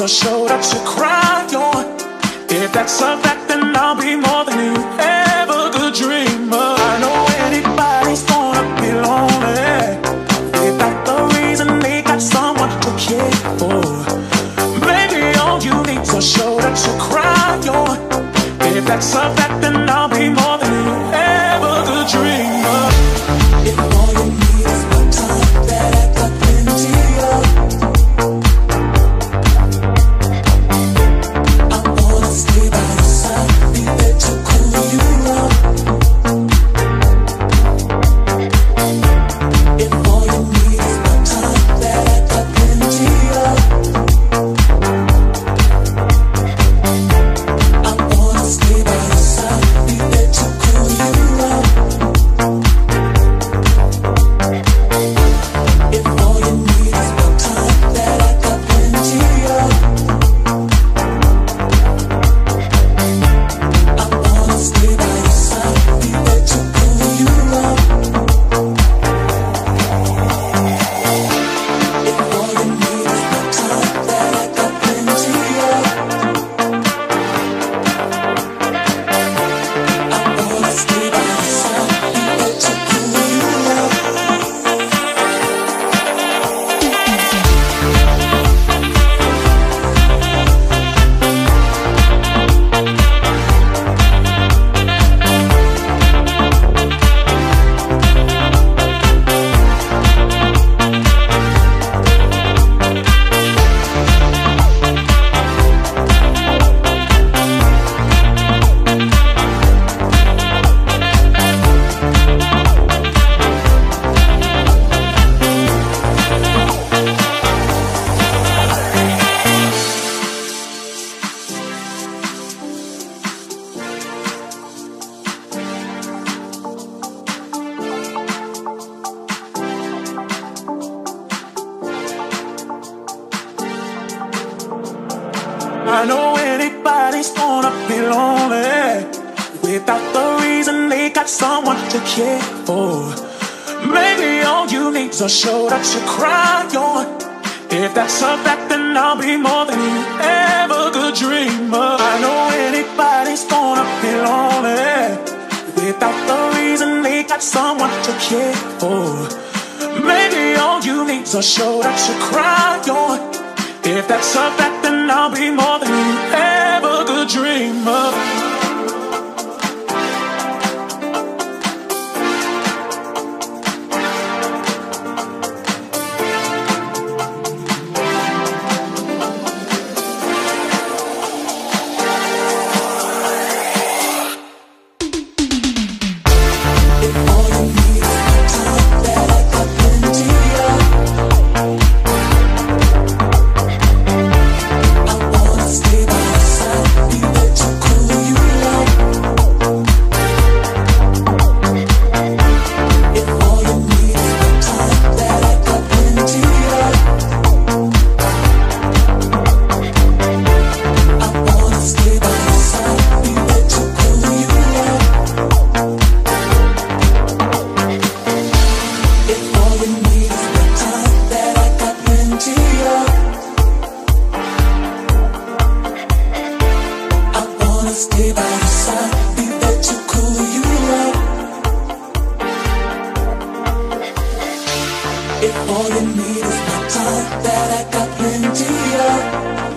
needs a shoulder to cry on. If that's a fact, then I'll be more than you ever could dream of. I know anybody's gonna be lonely without the reason they got someone to care for. Maybe all you need's a shoulder to cry on. If that's a fact, then I'll be more I know anybody's gonna be lonely without the reason they got someone to care for. Maybe all you need's a shoulder to cry on. If that's a fact, then I'll be more than you ever could dream of. I know anybody's gonna be lonely without the reason they got someone to care for. Maybe all you need's a shoulder to cry on. If that's a fact, then I'll be more than you ever could dream of. Stay by your side, be cool you. If all you need is my time, that I got plenty of.